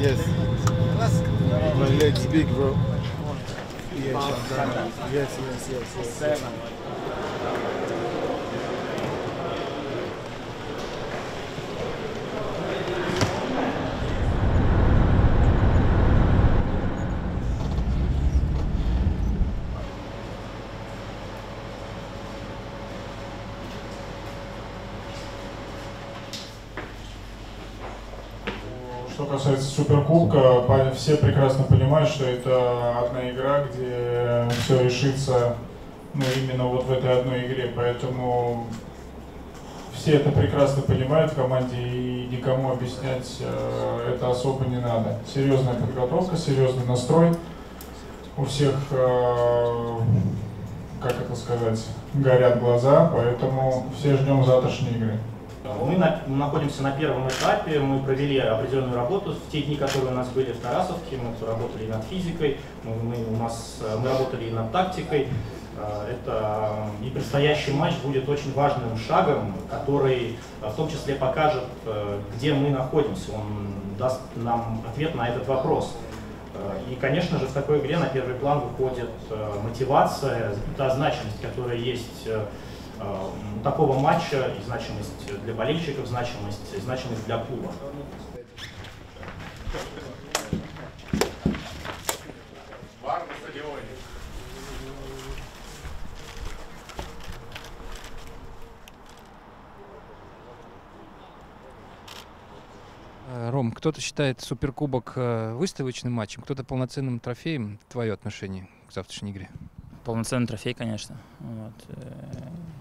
Yes. My leg's big, bro. Yes, yes, yes, yes. yes. Что касается Суперкубка, все прекрасно понимают, что это одна игра, где все решится ну, именно вот в этой одной игре. Поэтому все это прекрасно понимают в команде и никому объяснять э, это особо не надо. Серьезная подготовка, серьезный настрой. У всех, э, как это сказать, горят глаза, поэтому все ждем завтрашней игры. Мы на- находимся на первом этапе, мы провели определенную работу в те дни, которые у нас были в Тарасовке, мы работали над физикой, мы, мы- у нас, э, мы работали над тактикой. Э, Это э, и предстоящий матч будет очень важным шагом, который в том числе покажет, где мы находимся. Он даст нам ответ на этот вопрос. И, конечно же, в такой игре на первый план выходит мотивация, та значимость, которая есть у такого матча, и значимость для болельщиков, значимость, и значимость для клуба. Э, Ром, кто-то считает Суперкубок э, выставочным матчем, кто-то полноценным трофеем. Твое отношение к завтрашней игре? Полноценный трофей, конечно. Вот.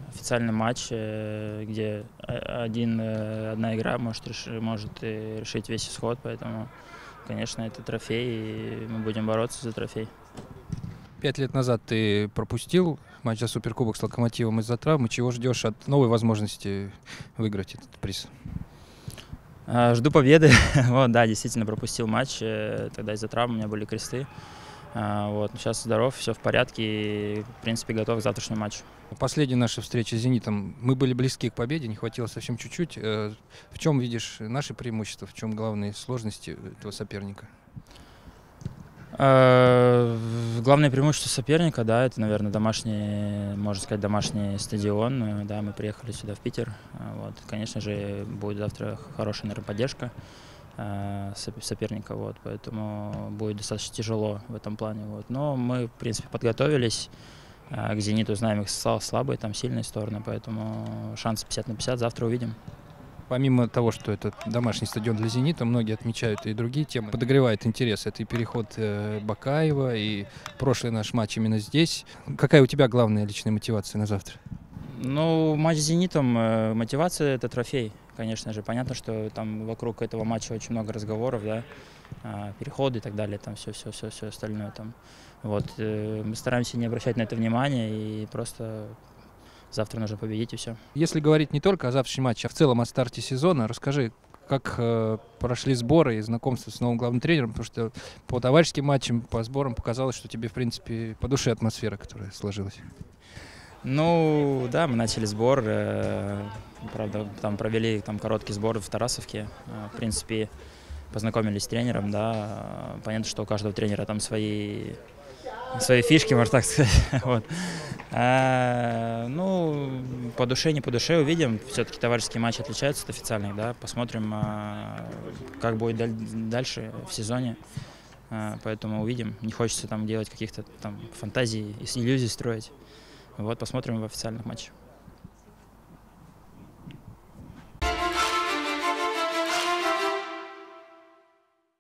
Э, Официальный матч, э, где о- один, э, одна игра может, реши- может э, решить весь исход, поэтому, конечно, это трофей, и мы будем бороться за трофей. Пять лет назад ты пропустил матч за Суперкубок с Локомотивом из-за травмы. Чего ждешь от новой возможности выиграть этот приз? А, Жду победы. вот, да, действительно пропустил матч. э, Тогда из-за травмы у меня были кресты. А, Вот, сейчас здоров, все в порядке и, в принципе, готов к завтрашнему матчу. Последняя наша встреча с «Зенитом», мы были близки к победе, не хватило совсем чуть-чуть. Э, В чем видишь наши преимущества, в чем главные сложности этого соперника? Э, Главное преимущество соперника, да, это, наверное, домашний, можно сказать, домашний стадион. Да, мы приехали сюда, в Питер. Э, Вот, конечно же, будет завтра хорошая, наверное, поддержка соперника, вот, поэтому будет достаточно тяжело в этом плане, вот. Но мы, в принципе, подготовились э, к «Зениту», знаем их сла- слабые, там сильные стороны, поэтому шанс 50 на 50, завтра увидим. Помимо того, что это домашний стадион для «Зенита», многие отмечают и другие темы. Подогревает интерес. Это и переход э, Бакаева, и прошлый наш матч именно здесь. Какая у тебя главная личная мотивация на завтра? Ну, матч с «Зенитом», э, мотивация – это трофей, конечно же. Понятно, что там вокруг этого матча очень много разговоров, да, а, переходы и так далее, там все, все, все, все остальное там. Вот, э, мы стараемся не обращать на это внимания и просто завтра нужно победить и все. Если говорить не только о завтрашнем матче, а в целом о старте сезона, расскажи, как э, прошли сборы и знакомство с новым главным тренером, потому что по товарищеским матчам, по сборам показалось, что тебе, в принципе, по душе атмосфера, которая сложилась. Ну, да, мы начали сбор, э, правда, там провели там короткий сбор в Тарасовке. Э, В принципе, познакомились с тренером, да. Э, Понятно, что у каждого тренера там свои, свои фишки, можно так сказать. вот. А, ну, по душе, не по душе увидим. Все-таки товарищеские матчи отличаются от официальных, да. Посмотрим, а, как будет даль- дальше в сезоне. Поэтому увидим. Не хочется там делать каких-то там фантазий, иллюзий строить. Вот, посмотрим в официальных матчах.